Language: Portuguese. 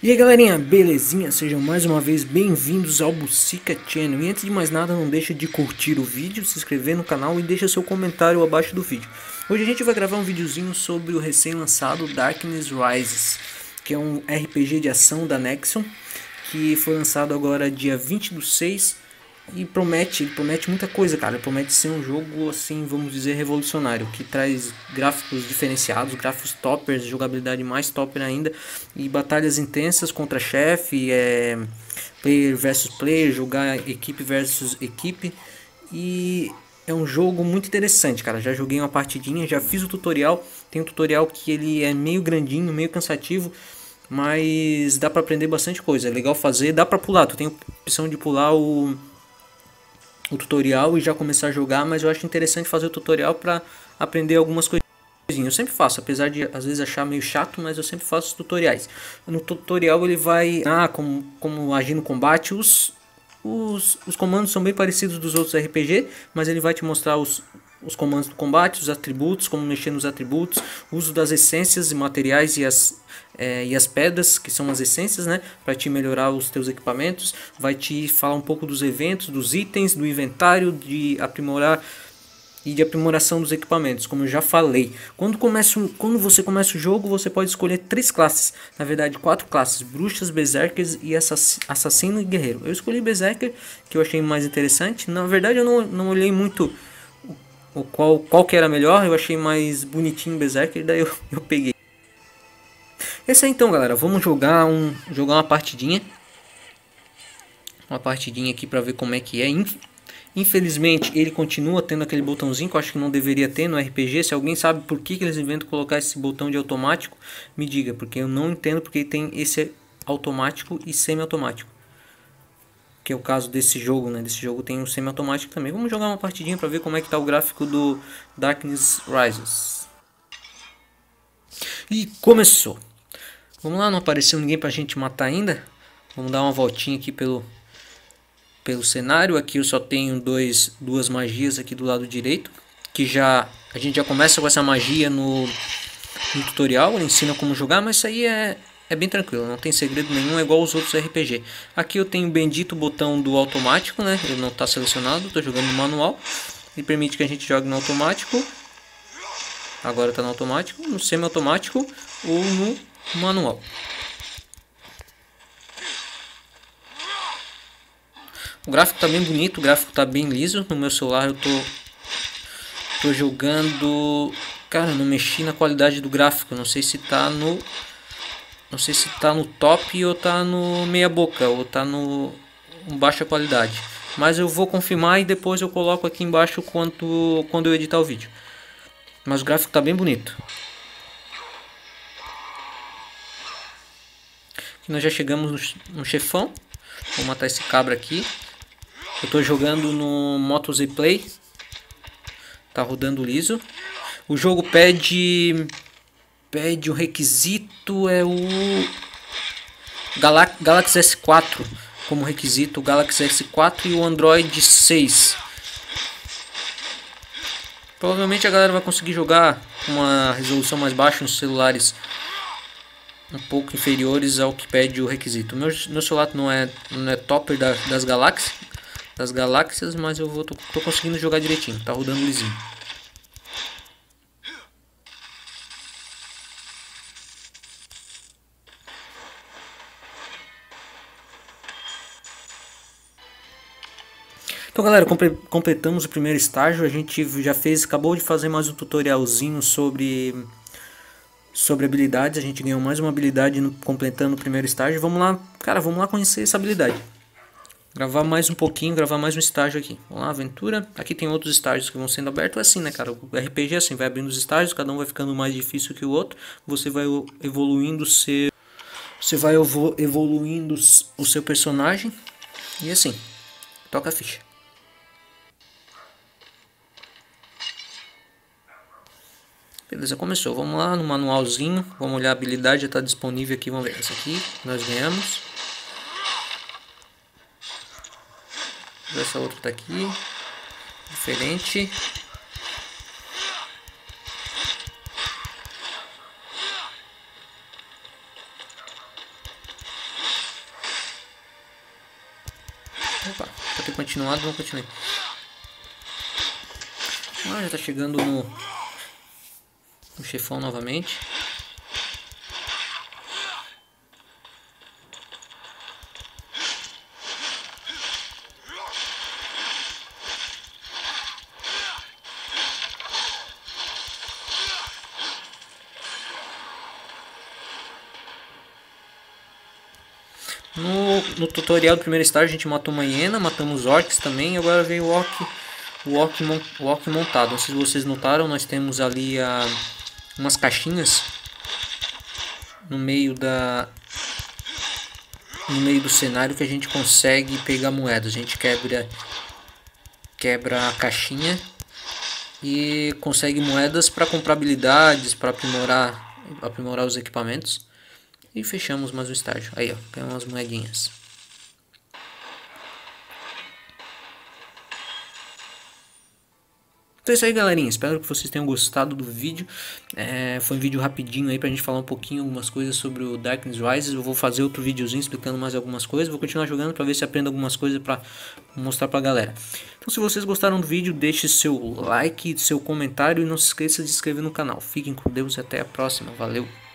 E aí galerinha, belezinha? Sejam mais uma vez bem-vindos ao Bucica Channel E antes de mais nada, não deixa de curtir o vídeo, se inscrever no canal e deixa seu comentário abaixo do vídeo Hoje a gente vai gravar um videozinho sobre o recém-lançado Darkness Rises Que é um RPG de ação da Nexon Que foi lançado agora dia 20 do 6 e promete, promete muita coisa, cara. Promete ser um jogo, assim, vamos dizer, revolucionário. Que traz gráficos diferenciados, gráficos toppers, jogabilidade mais topper ainda. E batalhas intensas contra chefe, é, player versus player, jogar equipe versus equipe. E é um jogo muito interessante, cara. Já joguei uma partidinha, já fiz o tutorial. Tem um tutorial que ele é meio grandinho, meio cansativo. Mas dá pra aprender bastante coisa. É legal fazer, dá pra pular. Tu tem a opção de pular o o tutorial e já começar a jogar, mas eu acho interessante fazer o tutorial para aprender algumas coisinhas. Eu sempre faço, apesar de às vezes achar meio chato, mas eu sempre faço tutoriais. No tutorial ele vai ah, como, como agir no combate, os, os, os comandos são bem parecidos dos outros RPG, mas ele vai te mostrar os, os comandos do combate, os atributos, como mexer nos atributos, uso das essências e materiais e as, é, e as pedras, que são as essências, né, para te melhorar os teus equipamentos, vai te falar um pouco dos eventos, dos itens, do inventário, de aprimorar e de aprimoração dos equipamentos, como eu já falei. Quando, começa, quando você começa o jogo, você pode escolher três classes, na verdade quatro classes, bruxas, berserkers e assassino e guerreiro. Eu escolhi berserker, que eu achei mais interessante. Na verdade eu não, não olhei muito qual, qual que era melhor, eu achei mais bonitinho o Berserker, daí eu, eu peguei. Esse aí então, galera, vamos jogar, um, jogar uma partidinha. Uma partidinha aqui pra ver como é que é. Infelizmente, ele continua tendo aquele botãozinho que eu acho que não deveria ter no RPG. Se alguém sabe por que, que eles inventam colocar esse botão de automático, me diga, porque eu não entendo porque tem esse automático e semi-automático que é o caso desse jogo, né? Desse jogo tem um semi-automático também. Vamos jogar uma partidinha para ver como é que tá o gráfico do Darkness Rises. E começou. Vamos lá, não apareceu ninguém pra gente matar ainda. Vamos dar uma voltinha aqui pelo pelo cenário. Aqui eu só tenho dois duas magias aqui do lado direito, que já a gente já começa com essa magia no, no tutorial, ensina como jogar, mas isso aí é é bem tranquilo, não tem segredo nenhum, é igual os outros RPG. Aqui eu tenho o bendito botão do automático, né? Ele não está selecionado, estou jogando no manual. Ele permite que a gente jogue no automático. Agora está no automático, no semi-automático ou no manual. O gráfico está bem bonito, o gráfico está bem liso. No meu celular eu tô, tô jogando... Cara, não mexi na qualidade do gráfico, não sei se está no não sei se tá no top ou tá no meia boca ou tá no baixa qualidade. Mas eu vou confirmar e depois eu coloco aqui embaixo quando, quando eu editar o vídeo. Mas o gráfico tá bem bonito. Aqui nós já chegamos no, chefão. Vou matar esse cabra aqui. Eu estou jogando no Moto Z Play. Tá rodando liso. O jogo pede pede o requisito é o Galax Galaxy S4 como requisito, o Galaxy S4 e o Android 6. Provavelmente a galera vai conseguir jogar com uma resolução mais baixa nos celulares um pouco inferiores ao que pede o requisito. Meu, meu celular não é, não é topper da, das galáxias, das galáxias, mas eu vou, tô, tô conseguindo jogar direitinho, tá rodando lisinho. Então galera, completamos o primeiro estágio, a gente já fez, acabou de fazer mais um tutorialzinho sobre sobre habilidades, a gente ganhou mais uma habilidade no, completando o primeiro estágio, vamos lá, cara, vamos lá conhecer essa habilidade. Gravar mais um pouquinho, gravar mais um estágio aqui. Vamos lá, aventura. Aqui tem outros estágios que vão sendo abertos, é assim, né, cara? O RPG é assim, vai abrindo os estágios, cada um vai ficando mais difícil que o outro. Você vai evoluindo seu... Você vai evoluindo o seu personagem. E assim, toca a ficha. Beleza, começou. Vamos lá no manualzinho. Vamos olhar a habilidade, já está disponível aqui. Vamos ver essa aqui. Nós ganhamos. Essa outra está aqui. Diferente. Opa, tá vou ter continuado, vamos continuar. Ah, já está chegando no no chefão novamente. No, no tutorial do primeiro estágio a gente matou uma hiena, matamos orcs também, agora veio o orc, o orc, o orc montado. Não sei se vocês notaram, nós temos ali a, umas caixinhas no meio da no meio do cenário que a gente consegue pegar moedas. A gente quebra quebra a caixinha e consegue moedas para comprar habilidades, para aprimorar aprimorar os equipamentos. E fechamos mais um estágio. Aí, ó, ganhamos umas moedinhas. Então é isso aí, galerinha. Espero que vocês tenham gostado do vídeo. É, foi um vídeo rapidinho aí pra gente falar um pouquinho algumas coisas sobre o Darkness Rises. Eu vou fazer outro videozinho explicando mais algumas coisas. Vou continuar jogando pra ver se aprendo algumas coisas pra mostrar pra galera. Então se vocês gostaram do vídeo, deixe seu like, seu comentário e não se esqueça de se inscrever no canal. Fiquem com Deus e até a próxima. Valeu!